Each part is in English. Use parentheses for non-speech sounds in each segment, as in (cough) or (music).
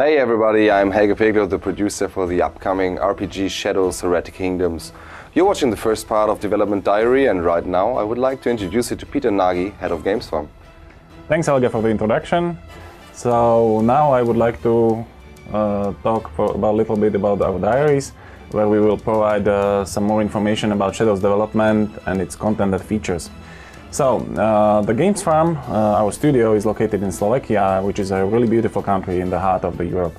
Hey everybody, I'm Helge Pegler, the producer for the upcoming RPG Shadows Heretic Kingdoms. You're watching the first part of Development Diary and right now I would like to introduce you to Peter Nagy, Head of Games Farm. Thanks Helge for the introduction. So now I would like to uh, talk for, about a little bit about our diaries, where we will provide uh, some more information about Shadows development and its content and features. So, uh, the Games Farm, uh, our studio, is located in Slovakia, which is a really beautiful country in the heart of the Europe.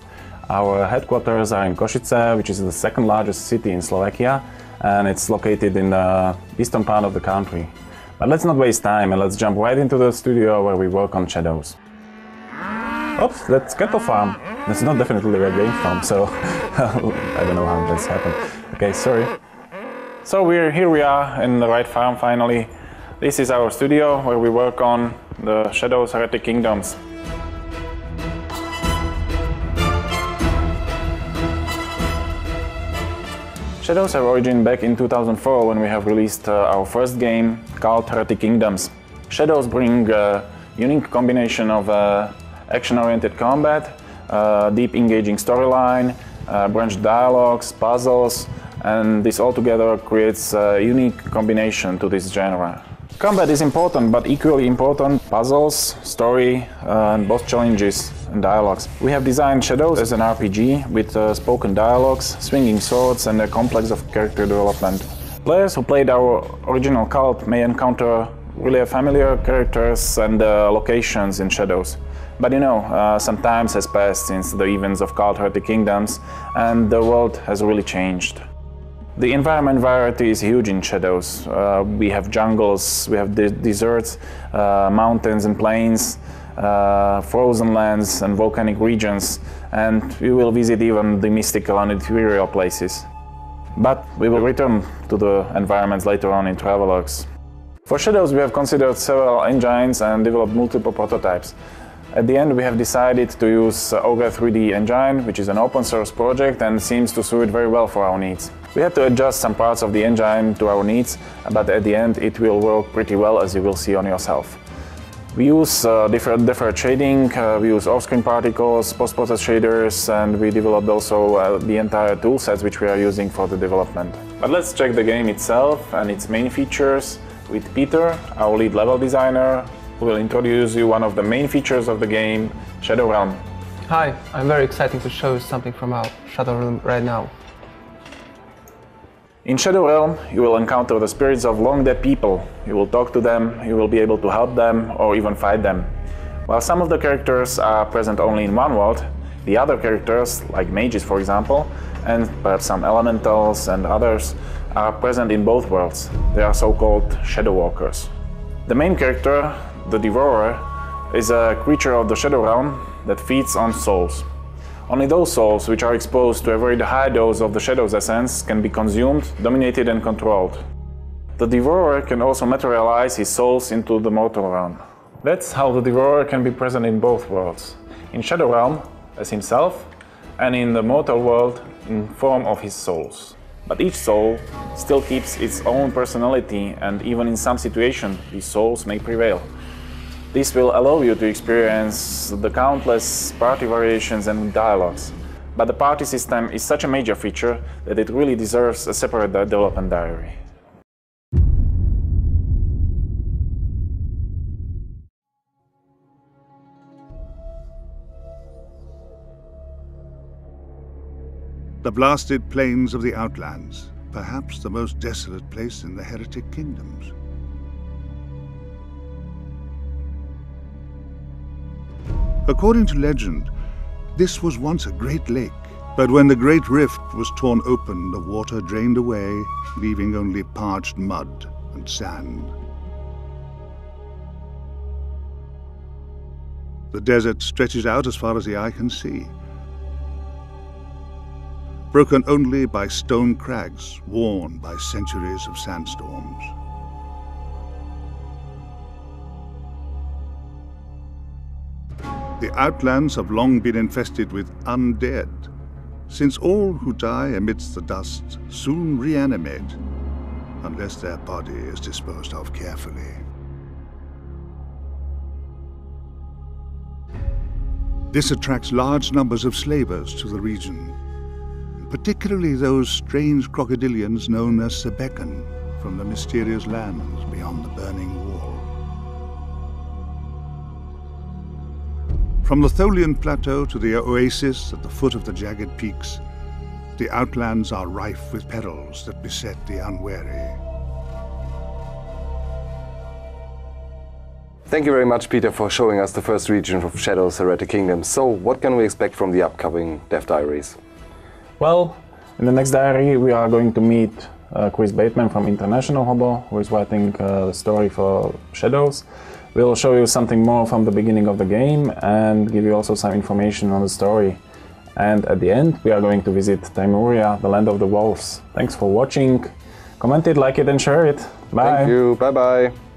Our headquarters are in Košice, which is the second largest city in Slovakia, and it's located in the eastern part of the country. But let's not waste time and let's jump right into the studio where we work on shadows. Oops, that's Cattle Farm. That's not definitely a game farm, so (laughs) I don't know how this happened. Okay, sorry. So we're here we are in the right farm finally. This is our studio where we work on the Shadows Heretic Kingdoms. Shadows have origin back in 2004 when we have released uh, our first game called Heretic Kingdoms. Shadows bring a unique combination of uh, action-oriented combat, uh, deep engaging storyline, uh, branched dialogues, puzzles, and this all together creates a unique combination to this genre. Combat is important, but equally important puzzles, story, uh, and boss challenges and dialogues. We have designed Shadows as an RPG with uh, spoken dialogues, swinging swords, and a complex of character development. Players who played our original Kult may encounter really familiar characters and uh, locations in Shadows. But you know, uh, some time has passed since the events of Kult Heretic Kingdoms, and the world has really changed. The environment variety is huge in Shadows. Uh, we have jungles, we have de deserts, uh, mountains and plains, uh, frozen lands and volcanic regions, and we will visit even the mystical and ethereal places. But we will return to the environments later on in Travelogues. For Shadows we have considered several engines and developed multiple prototypes. At the end we have decided to use Ogre 3D engine, which is an open source project and seems to suit very well for our needs. We had to adjust some parts of the engine to our needs, but at the end it will work pretty well as you will see on yourself. We use uh, different, different shading, uh, we use off-screen particles, post-process shaders, and we developed also uh, the entire toolsets which we are using for the development. But let's check the game itself and its main features with Peter, our lead level designer, will introduce you one of the main features of the game, Shadow Realm. Hi, I'm very excited to show you something from our Shadow Realm right now. In Shadow Realm, you will encounter the spirits of long dead people. You will talk to them, you will be able to help them, or even fight them. While some of the characters are present only in one world, the other characters, like mages for example, and perhaps some elementals and others, are present in both worlds. They are so-called Shadow Walkers. The main character, the Devourer, is a creature of the Shadow Realm that feeds on souls. Only those souls which are exposed to a very high dose of the Shadow's essence can be consumed, dominated and controlled. The Devourer can also materialize his souls into the mortal realm. That's how the Devourer can be present in both worlds. In Shadow Realm, as himself, and in the mortal world in form of his souls. But each soul still keeps its own personality and even in some situations these souls may prevail. This will allow you to experience the countless party variations and dialogues. But the party system is such a major feature that it really deserves a separate development diary. The blasted plains of the Outlands, perhaps the most desolate place in the Heretic Kingdoms. According to legend, this was once a great lake, but when the great rift was torn open, the water drained away, leaving only parched mud and sand. The desert stretches out as far as the eye can see, broken only by stone crags worn by centuries of sandstorms. The outlands have long been infested with undead, since all who die amidst the dust soon reanimate, unless their body is disposed of carefully. This attracts large numbers of slavers to the region, particularly those strange crocodilians known as Sebekan from the mysterious lands beyond the burning wall. From the Tholian Plateau to the oasis at the foot of the jagged peaks, the outlands are rife with perils that beset the unwary. Thank you very much, Peter, for showing us the first region of Shadow's Heretic Kingdom. So, what can we expect from the upcoming Dev Diaries? Well, in the next diary, we are going to meet uh, Chris Bateman from International Hobo, who is writing uh, the story for Shadows. We'll show you something more from the beginning of the game and give you also some information on the story. And at the end, we are going to visit Thymuria, the land of the wolves. Thanks for watching. Comment it, like it, and share it. Bye. Thank you. Bye bye.